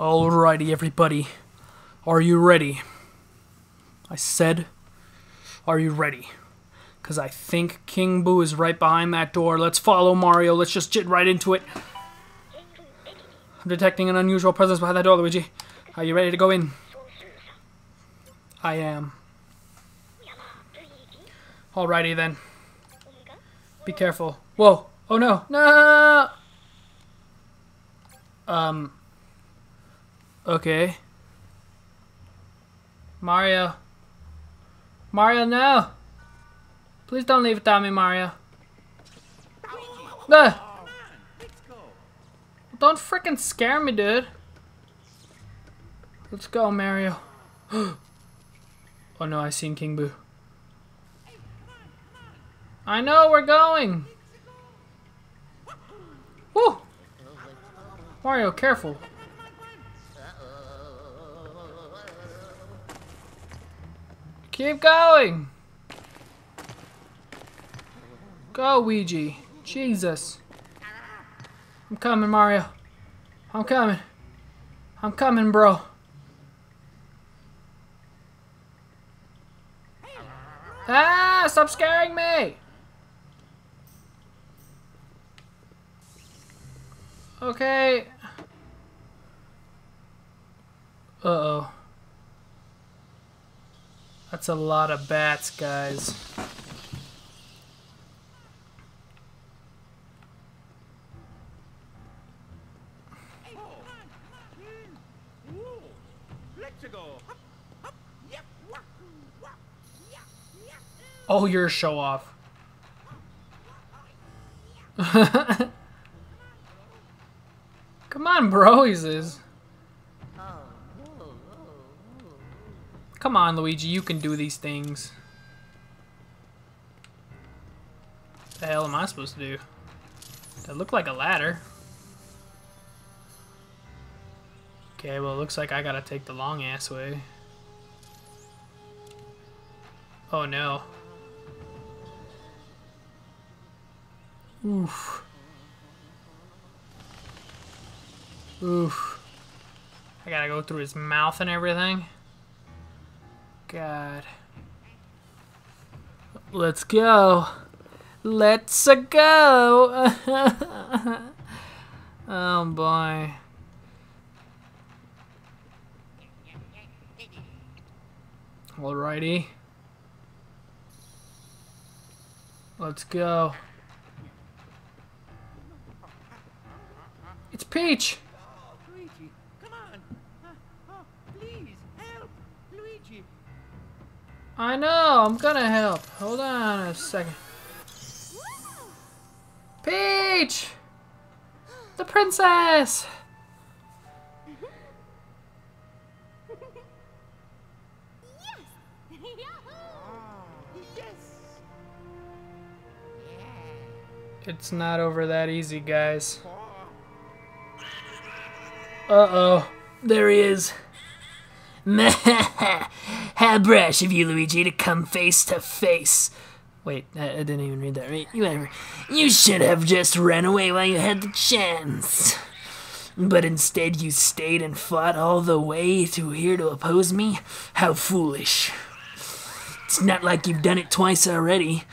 Alrighty, everybody. Are you ready? I said, are you ready? Because I think King Boo is right behind that door. Let's follow Mario. Let's just jit right into it. I'm detecting an unusual presence behind that door, Luigi. Are you ready to go in? I am. Alrighty then. Be careful. Whoa. Oh no. No! Um. Okay. Mario. Mario, no! Please don't leave without me, Mario. No! Don't freaking scare me, dude. Let's go, Mario. oh no, I seen King Boo. I know, we're going! Woo! Mario, careful. Keep going! Go, Ouija. Jesus. I'm coming, Mario. I'm coming. I'm coming, bro. Ah! Stop scaring me! Okay. Uh-oh. That's a lot of bats, guys. Oh, you're a show off. Come on, bro, he. Come on, Luigi, you can do these things. What the hell am I supposed to do? That look like a ladder. Okay, well, it looks like I gotta take the long ass way. Oh no. Oof. Oof. I gotta go through his mouth and everything. God. Let's go. Let's go. oh boy. Alrighty. Let's go. It's Peach! Luigi, come on! Uh, oh, please, help! Luigi! I know, I'm gonna help. Hold on a second. Peach! The princess! It's not over that easy, guys. Uh-oh. There he is. How brash of you, Luigi, to come face to face. Wait, I, I didn't even read that right. Whatever. You should have just ran away while you had the chance. But instead you stayed and fought all the way to here to oppose me? How foolish. It's not like you've done it twice already.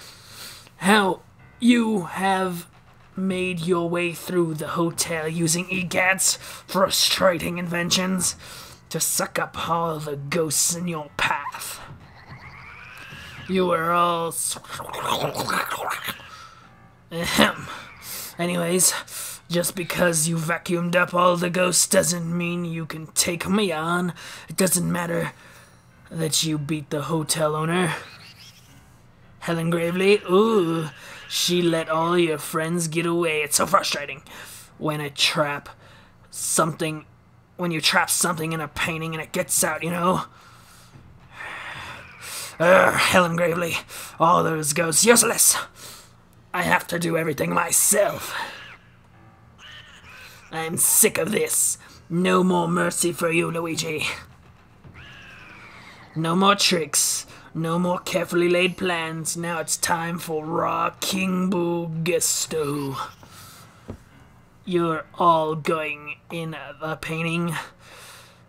How you have made your way through the hotel using EGAT's frustrating inventions to suck up all the ghosts in your path. You were all. Ahem. Anyways, just because you vacuumed up all the ghosts doesn't mean you can take me on. It doesn't matter that you beat the hotel owner. Hellen Gravely, ooh, she let all your friends get away. It's so frustrating when a trap something when you trap something in a painting and it gets out, you know? Ugh, Hellen Gravely, all those ghosts useless. I have to do everything myself. I'm sick of this. No more mercy for you, Luigi. No more tricks. No more carefully laid plans. Now it's time for raw King Boo. You're all going in the painting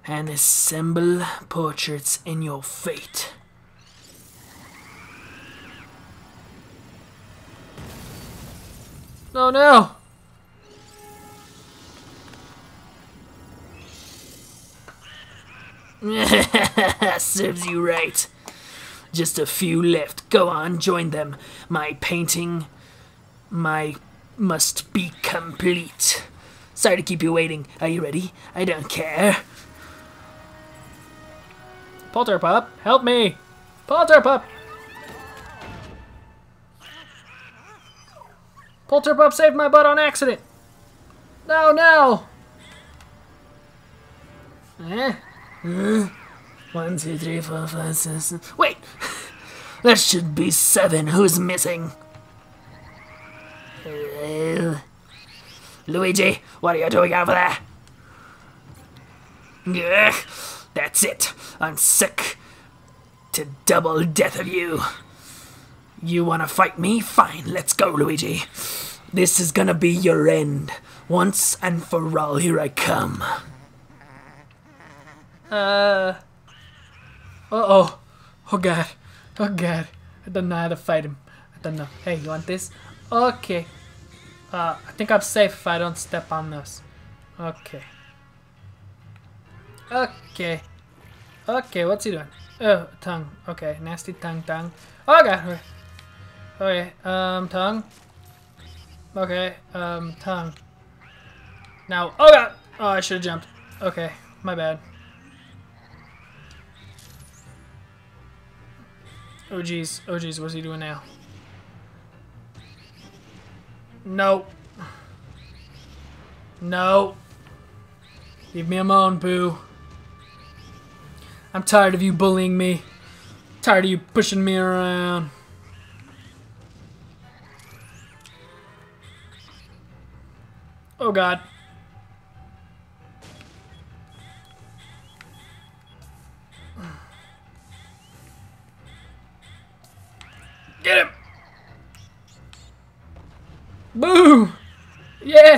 and assemble portraits in your fate. Oh no! Serves you right. Just a few left. Go on, join them. My painting, my must be complete. Sorry to keep you waiting. Are you ready? I don't care. Polterpup, help me! Polterpup! Polterpup saved my butt on accident! No, no! Eh? Uh, one, two, three, four, five, six, seven. Wait! There should be seven. Who's missing? Luigi, what are you doing over there? Ugh, that's it. I'm sick to double death of you. You want to fight me? Fine, let's go, Luigi. This is gonna be your end. Once and for all, here I come. Uh. Uh oh. Oh god. Oh god. I don't know how to fight him. I don't know. Hey, you want this? Okay. Uh, I think I'm safe if I don't step on this. Okay. Okay. Okay, what's he doing? Oh, tongue. Okay, nasty tongue, tongue. Oh god. Okay. Okay, um, tongue. Okay, um, tongue. Now, oh god! Oh, I should have jumped. Okay, my bad. Oh jeez, oh jeez, what's he doing now? No. No. Leave me alone, Boo. I'm tired of you bullying me. Tired of you pushing me around. Oh god.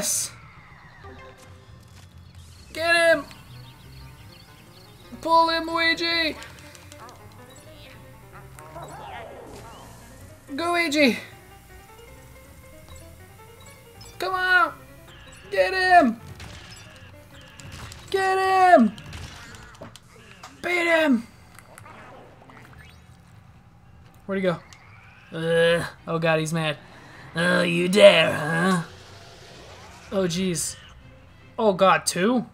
Yes! Get him! Pull him, Luigi! Go, Luigi! Come on! Get him! Get him! Beat him! Where'd he go? Uh, Oh god, he's mad. oh, you dare, huh? Oh jeez. Oh god, two?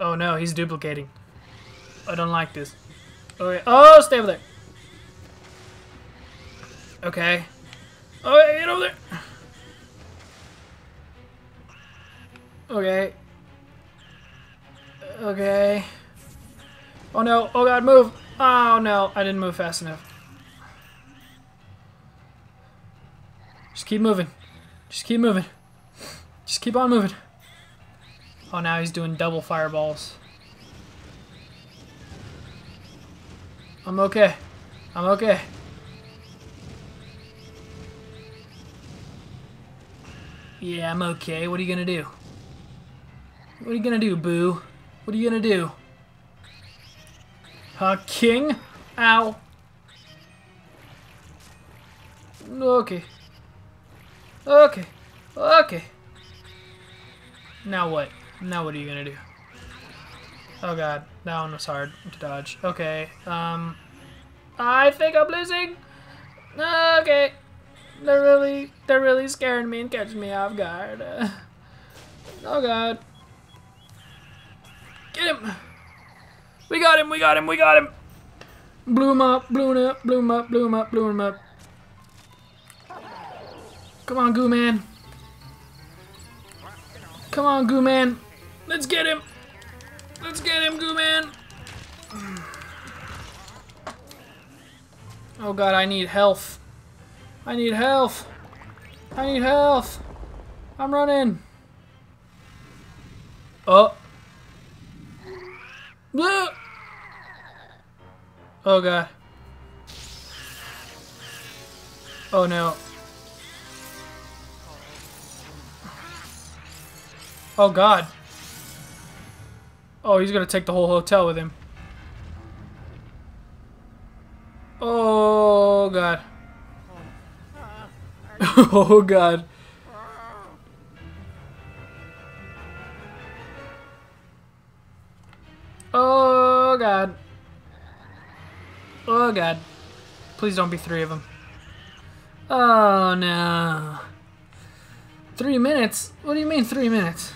Oh no, he's duplicating. I don't like this. Okay. Oh, stay over there. Okay. Oh, yeah, get over there. Okay. Okay. Oh no. Oh god, move. Oh no, I didn't move fast enough. Just keep moving. Just keep moving. Just keep on moving. Oh, now he's doing double fireballs. I'm okay. I'm okay. Yeah, I'm okay. What are you gonna do? What are you gonna do, boo? What are you gonna do? Huh, king? Ow. Okay. Okay. Okay. Now what? Now what are you gonna do? Oh god, that one was hard to dodge. Okay, um... I think I'm losing! Okay. They're really, they're really scaring me and catching me off guard. Uh, oh god. Get him! We got him, we got him, we got him! Blew him up, blew him up, blew him up, blew him up, blew him up. Come on, Goo Man. Come on, Goo Man. Let's get him. Let's get him, Goo Man. Oh god, I need health. I need health. I need health. I'm running. Oh. Blue. Oh god. Oh no. Oh god. Oh, he's gonna take the whole hotel with him. Oh god. oh god. Oh god. Oh god. Please don't be three of them. Oh no. Three minutes? What do you mean three minutes?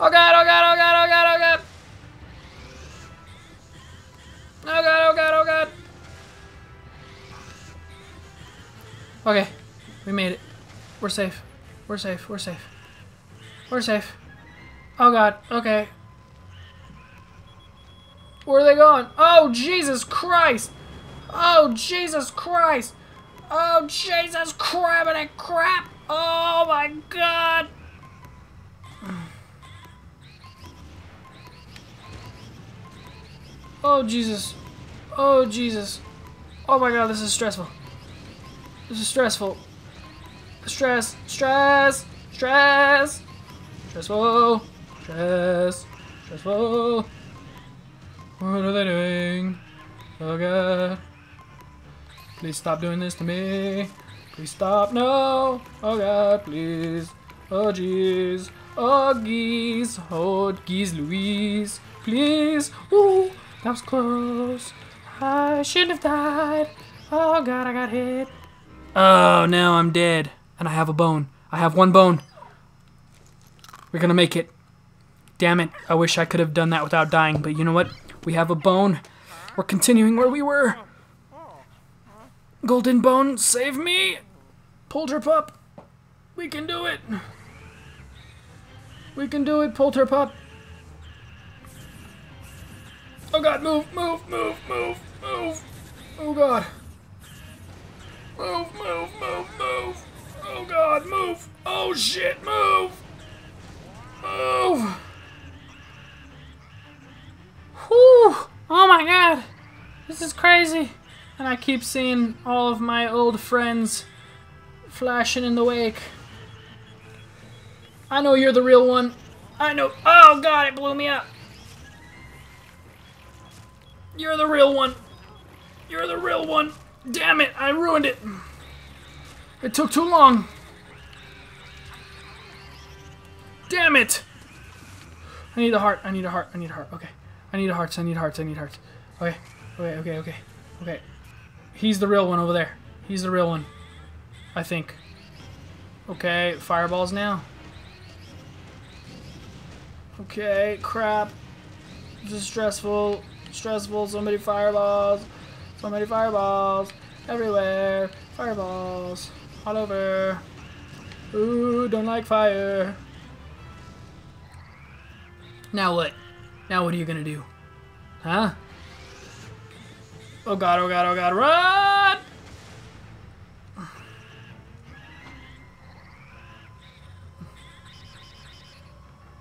Oh god, oh god, oh god, oh god, oh god. Oh god, oh god, oh god. Okay, we made it. We're safe. We're safe. We're safe. We're safe. Oh god, okay. Where are they going? Oh, Jesus Christ! Oh, Jesus Christ! Oh, Jesus crap and crap! Oh my god! Oh, Jesus. Oh, Jesus. Oh my god, this is stressful. This is stressful. Stress, stress, stress, stressful, stress, stressful. What are they doing? Oh god. Please stop doing this to me. Please stop. No. Oh god, please. Oh jeez. Oh geez. Oh geez Louise. Please. Ooh, that was close. I shouldn't have died. Oh god, I got hit. Oh, now I'm dead. And I have a bone. I have one bone. We're gonna make it. Damn it. I wish I could have done that without dying, but you know what? We have a bone. We're continuing where we were. Golden Bone, save me! Polterpup! We can do it! We can do it, Polterpup! Oh god, move, move, move, move, move! Oh god! Move, move, move, move! Oh god, move! Oh shit, move! Move! Whew! Oh my god! This is crazy! And I keep seeing all of my old friends flashing in the wake. I know you're the real one. I know. Oh god, it blew me up. You're the real one. You're the real one. Damn it, I ruined it. It took too long. Damn it. I need a heart. I need a heart. I need a heart. Okay. I need a hearts. I need hearts. I need hearts. Okay. Okay. Okay. Okay. Okay. He's the real one over there. He's the real one. I think. Okay. Fireballs now. Okay. Crap. This is stressful. Stressful. So many fireballs. So many fireballs. Everywhere. Fireballs. All over. Ooh, don't like fire. Now what? Now what are you gonna do? Huh? Oh god, oh god, oh god, run!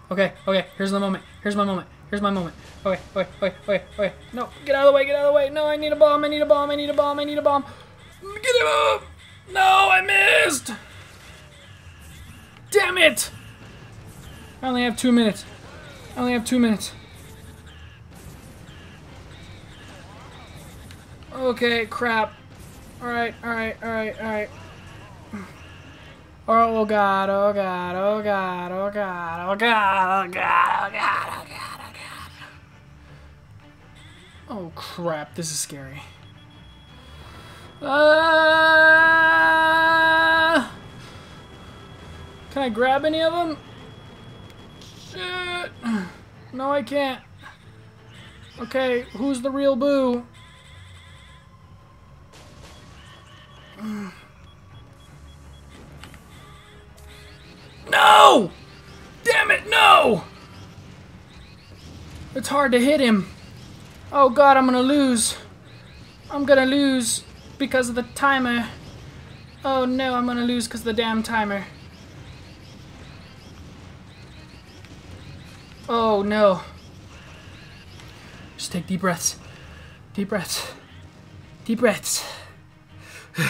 Okay, okay, here's the moment. Here's my moment. Here's my moment. Okay, okay, okay, okay, okay. No, get out of the way, get out of the way. No, I need a bomb, I need a bomb, I need a bomb, I need a bomb. Get him up! No, I missed! Damn it! I only have two minutes. I only have two minutes. Okay, crap. Alright, alright, alright, alright. Oh oh god, oh god, oh god, oh god, oh god, oh god, oh god, Oh crap, this is scary. Uh, can I grab any of them? Shit. No, I can't. Okay, who's the real boo? No! Damn it, no! It's hard to hit him. Oh god, I'm gonna lose. I'm gonna lose because of the timer. Oh no, I'm gonna lose because of the damn timer. Oh no. Just take deep breaths. Deep breaths. Deep breaths.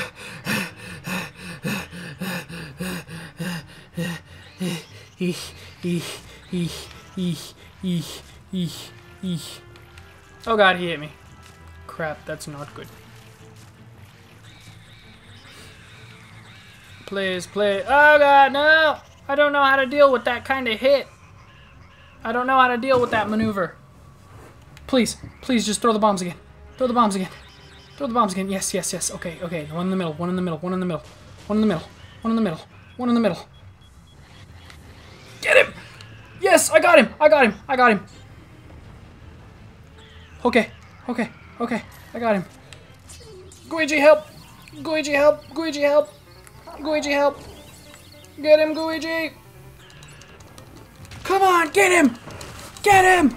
Oh god, he hit me. Crap, that's not good. Please, please. Oh god, no! I don't know how to deal with that kind of hit. I don't know how to deal with that maneuver. Please, please just throw the bombs again. Throw the bombs again. Throw the bombs again. Yes, yes, yes. Okay, okay. One in the middle, one in the middle, one in the middle, one in the middle, one in the middle, one in the middle. Get him! Yes, I got him! I got him! I got him! Okay, okay, okay. I got him. Gooigi, help! Gooigi, help! Gooigi, help! Gooigi, help! Get him, Gooigi! Come on, get him! Get him!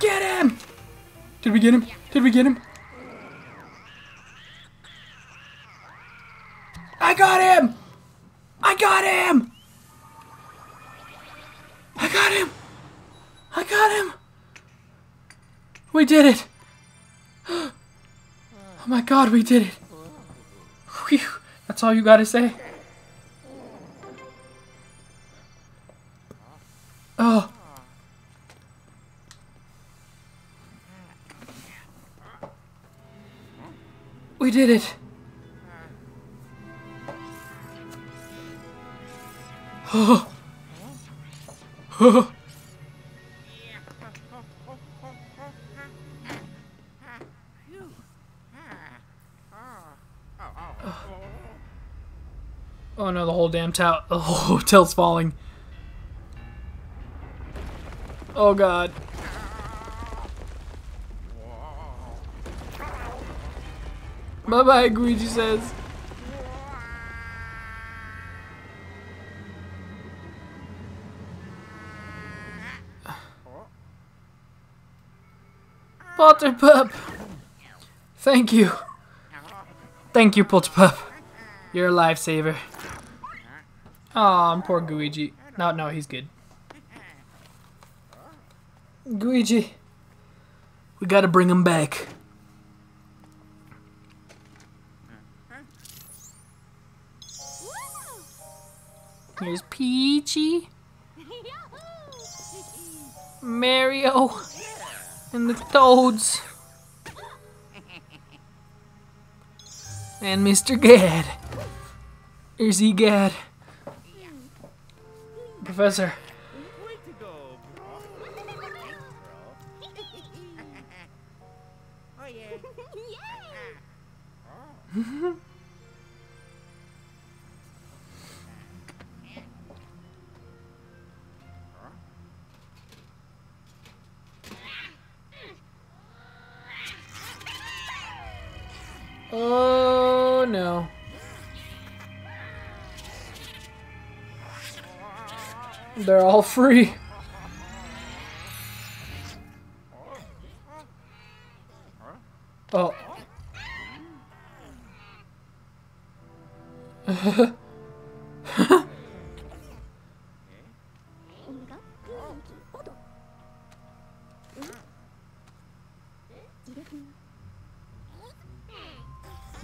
Get him! Did we get him? Did we get him? I got him! I got him! I got him! I got him! We did it! Oh my god, we did it! Whew, that's all you gotta say? Oh. We did it! Oh. Oh. No, the hotel's falling. Oh god. Bye bye, Gooigi says. Polterpup! Thank you. Thank you, Polterpup. You're a lifesaver. Aw, poor Gooigi. No, no, he's good. Gooigi. We gotta bring him back. Here's Peachy, Mario, and the Toads. And Mr. Gadd. Here's Egad. Professor. Oh, free. Oh.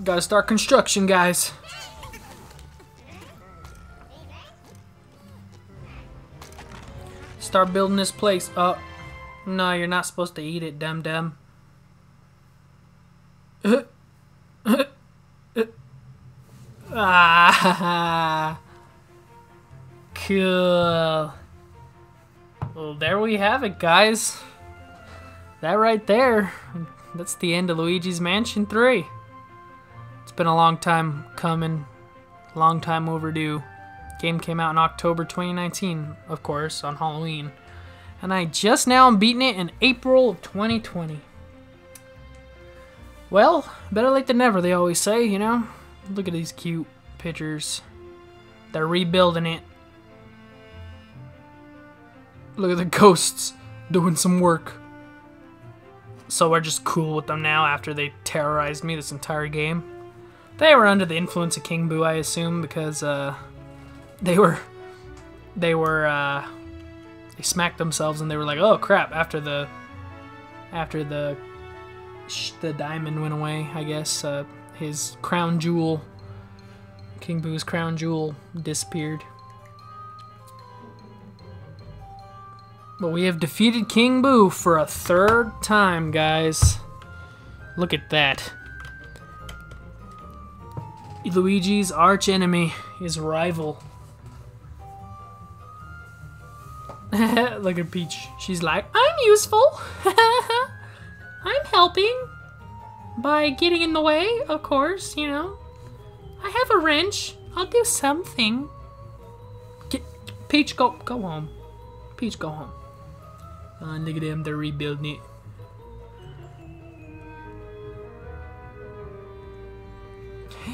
Gotta start construction, guys. Start building this place up. No, you're not supposed to eat it, dum dum. ah, cool. Well, there we have it, guys. That right there, that's the end of Luigi's Mansion 3. It's been a long time coming, long time overdue. Game came out in October 2019, of course, on Halloween. And I just now am beating it in April of 2020. Well, better late than never, they always say, you know? Look at these cute pictures. They're rebuilding it. Look at the ghosts doing some work. So we're just cool with them now after they terrorized me this entire game. They were under the influence of King Boo, I assume, because uh, they were they were uh, they smacked themselves and they were like, oh crap! After the after the the diamond went away, I guess uh, his crown jewel, King Boo's crown jewel, disappeared. But we have defeated King Boo for a third time, guys. Look at that. Luigi's arch enemy, his rival. Look at Peach. She's like, I'm useful. I'm helping. By getting in the way, of course, you know. I have a wrench. I'll do something. Get, Peach, go go home. Peach, go home. Uh, look at them, they're rebuilding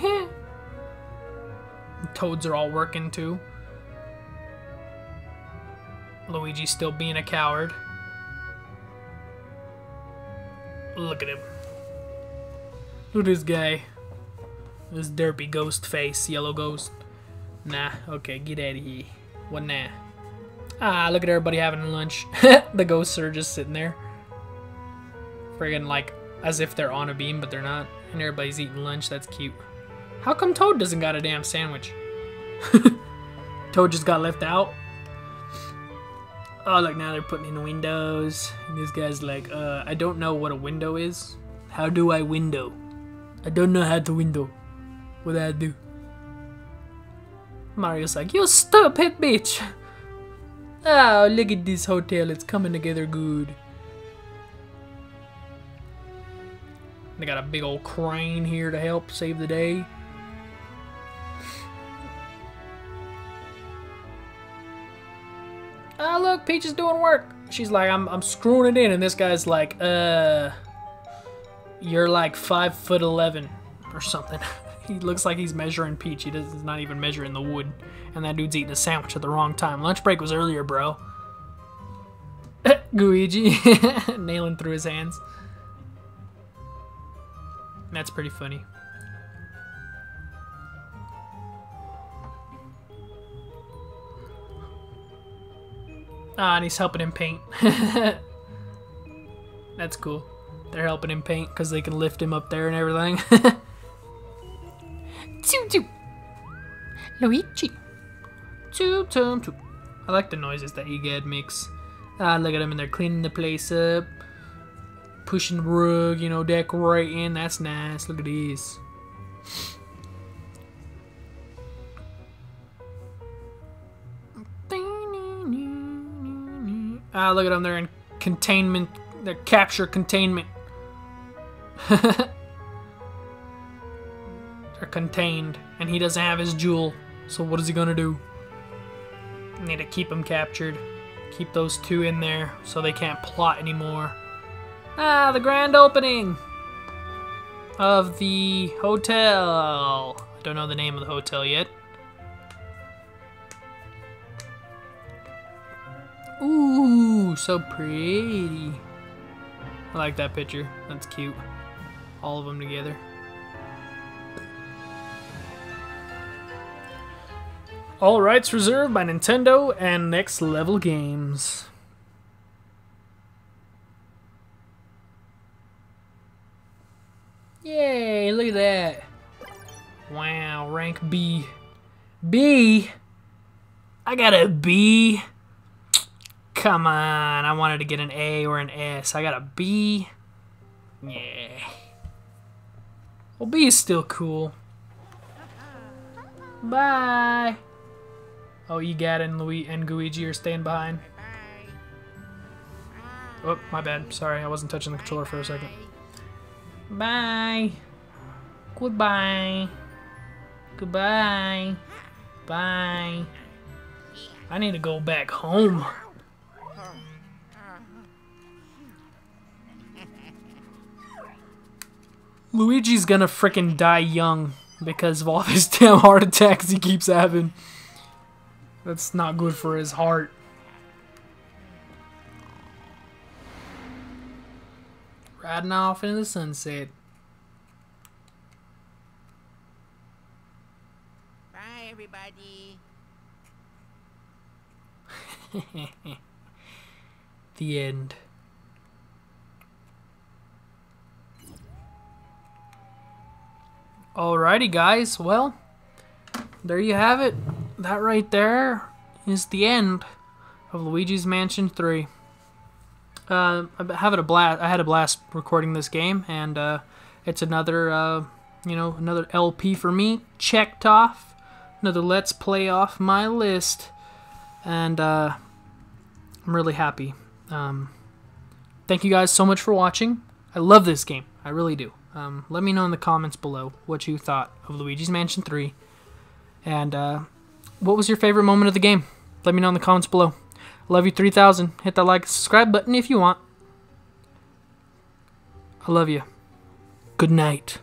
it. Toads are all working too. Luigi's still being a coward. Look at him. Look at this guy. This derpy ghost face, yellow ghost. Nah, okay, get out of here. What nah? Ah, look at everybody having lunch. the ghosts are just sitting there. Friggin' like as if they're on a beam, but they're not. And everybody's eating lunch, that's cute. How come Toad doesn't got a damn sandwich? Toad just got left out. Oh, look, now they're putting in windows. And this guy's like, uh, I don't know what a window is. How do I window? I don't know how to window. What do I do? Mario's like, you stupid bitch! Oh, look at this hotel. It's coming together good. They got a big old crane here to help save the day. Ah, look, Peach is doing work. She's like, I'm, I'm screwing it in, and this guy's like, uh, you're like five foot eleven or something. he looks like he's measuring Peach. He does, he's not even measuring the wood, and that dude's eating a sandwich at the wrong time. Lunch break was earlier, bro. Luigi nailing through his hands. That's pretty funny. Ah, and he's helping him paint. That's cool. They're helping him paint because they can lift him up there and everything. Choo. Luigi. Choo choo. I like the noises that Egad makes. Ah, look at him and they're cleaning the place up. Pushing the rug, you know, decorating. That's nice. Look at these. Ah, look at them. They're in containment. They're capture containment. They're contained. And he doesn't have his jewel. So what is he gonna do? Need to keep him captured. Keep those two in there so they can't plot anymore. Ah, the grand opening of the hotel. I don't know the name of the hotel yet. So pretty. I like that picture. That's cute. All of them together. All rights reserved by Nintendo and Next Level Games. Yay, look at that. Wow, rank B. B? I got a B? Come on, I wanted to get an A or an S. I got a B. Yeah. Well, B is still cool. Bye. Oh, Egad and Louis and Gooigi are staying behind. Oh, my bad. Sorry, I wasn't touching the controller for a second. Bye. Goodbye. Goodbye. Bye. I need to go back home. Luigi's gonna frickin' die young because of all these damn heart attacks he keeps having. That's not good for his heart. Riding off into the sunset. Bye, everybody. the end. Alrighty, guys. Well, there you have it. That right there is the end of Luigi's Mansion 3. Uh, I'm having a blast. I had a blast recording this game, and uh, it's another, uh, you know, another LP for me checked off. Another Let's Play off my list, and uh, I'm really happy. Um, thank you guys so much for watching. I love this game. I really do. Um, let me know in the comments below what you thought of Luigi's Mansion 3. And uh, what was your favorite moment of the game? Let me know in the comments below. Love you 3000. Hit that like subscribe button if you want. I love you. Good night.